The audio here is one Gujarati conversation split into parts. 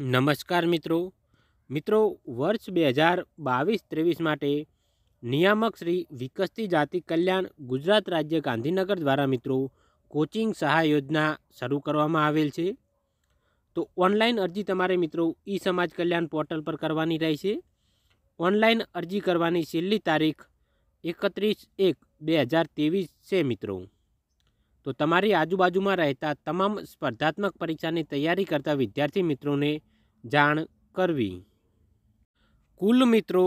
નમસ્કાર મિત્રો. મિત્રો, વર્ષ બે હજાર બાવીસ ત્રેવીસ માટે નિયામક શ્રી વિકસતી જાતિ કલ્યાણ ગુજરાત રાજ્ય ગાંધીનગર દ્વારા મિત્રો કોચિંગ સહાય યોજના શરૂ કરવામાં આવેલ છે. તો ઓનલાઈન અરજી તમારે મિત્રો ઈ સમાજ કલ્યાણ પોર્ટલ પર કરવાની રહેશે. ઓનલાઈન અરજી કરવાની છેલ્લી તારીખ એકત્રીસ એક બે હજાર ત્રેવીસ છે મિત્રો. તો તમારી આજુબાજુમાં રહેતા તમામ સ્પર્ધાત્મક પરીક્ષાની તૈયારી કરતા વિદ્યાર્થી મિત્રોને જાણ કરવી. કુલ મિત્રો,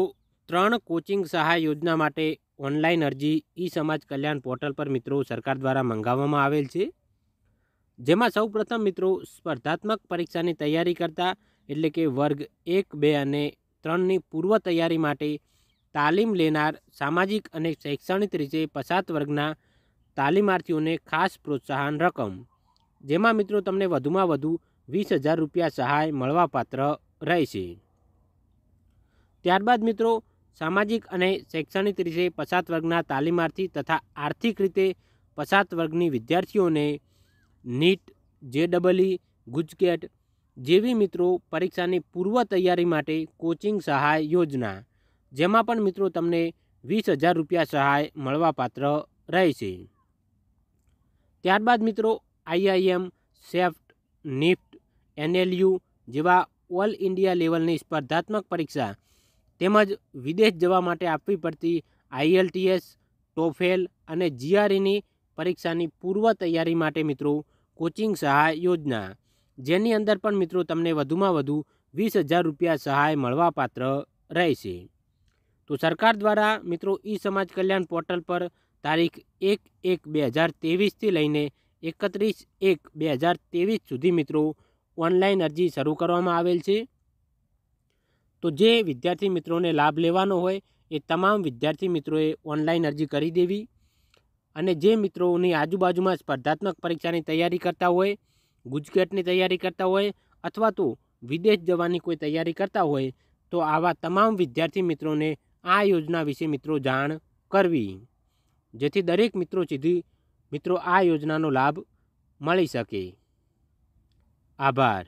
ત્રણ કોચિંગ સહાય યોજના માટે ઓનલાઈન અરજી ઈ સમાજ કલ્યાણ પોર્ટલ પર મિત્રો સરકાર દ્વારા મંગાવવામાં આવેલ છે. જેમાં સૌપ્રથમ મિત્રો, સ્પર્ધાત્મક પરીક્ષાની તૈયારી કરતા એટલે કે વર્ગ એક, બે અને ત્રણની પૂર્વ તૈયારી માટે તાલીમ લેનાર સામાજિક અને શૈક્ષણિક રીતે પછાત વર્ગના તાલીમાર્થીઓને ખાસ પ્રોત્સાહન રકમ. જેમાં મિત્રો તમને વધુમાં વધુ વીસ હજાર રૂપિયા સહાય મળવાપાત્ર રહેશે. ત્યારબાદ મિત્રો, સામાજિક અને શૈક્ષણિક રીતે પછાત વર્ગના તાલીમાર્થી તથા આર્થિક રીતે પછાત વર્ગની વિદ્યાર્થીઓને નીટ જે ડબલઈ ગુજકેટ જેવી મિત્રો પરીક્ષાની પૂર્વ તૈયારી માટે કોચિંગ સહાય યોજના, જેમાં પણ મિત્રો તમને વીસ હજાર રૂપિયા સહાય મળવાપાત્ર રહેશે. ત્યારબાદ મિત્રો આઈઆઈએમ સેફ્ટ, નિફ્ટ એનએલયુ જેવા ઓલ ઇન્ડિયા લેવલની સ્પર્ધાત્મક પરીક્ષા તેમજ વિદેશ જવા માટે આપવી પડતી આઈએલટીએસ ટોફેલ અને જીઆરઈની પરીક્ષાની પૂર્વ તૈયારી માટે મિત્રો, કોચિંગ સહાય યોજના. જેની અંદર પણ મિત્રો તમને વધુમાં વધુ વીસ હજાર રૂપિયા સહાય મળવાપાત્ર રહેશે. તો સરકાર દ્વારા મિત્રો ઈ સમાજ કલ્યાણ પોર્ટલ પર તારીખ એક એક બે હજાર ત્રેવીસથી લઈને એકત્રીસ એક બે હજાર ત્રેવીસ સુધી મિત્રો ઓનલાઈન અરજી શરૂ કરવામાં આવેલ છે. તો જે વિદ્યાર્થી મિત્રોને લાભ લેવાનો હોય એ તમામ વિદ્યાર્થી મિત્રોએ ઓનલાઈન અરજી કરી દેવી. અને જે મિત્રોની આજુબાજુમાં સ્પર્ધાત્મક પરીક્ષાની તૈયારી કરતા હોય, ગુજકેટની તૈયારી કરતા હોય અથવા તો વિદેશ જવાની કોઈ તૈયારી કરતા હોય, તો આવા તમામ વિદ્યાર્થી મિત્રોને આ યોજના વિશે મિત્રો જાણ કરવી. જેથી દરેક મિત્રો સુધી મિત્રો આ યોજનાનો લાભ મળી શકે. આભાર.